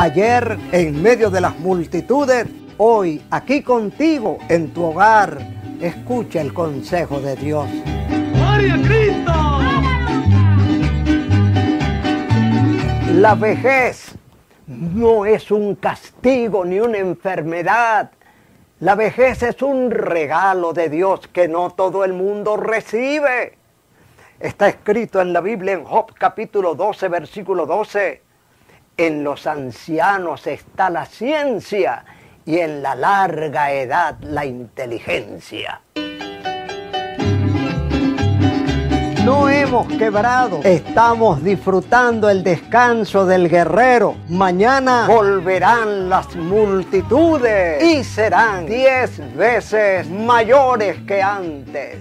Ayer en medio de las multitudes, hoy aquí contigo en tu hogar, escucha el consejo de Dios. ¡Gloria a Cristo! La vejez no es un castigo ni una enfermedad. La vejez es un regalo de Dios que no todo el mundo recibe. Está escrito en la Biblia en Job capítulo 12, versículo 12. En los ancianos está la ciencia y en la larga edad la inteligencia. No hemos quebrado, estamos disfrutando el descanso del guerrero. Mañana volverán las multitudes y serán diez veces mayores que antes.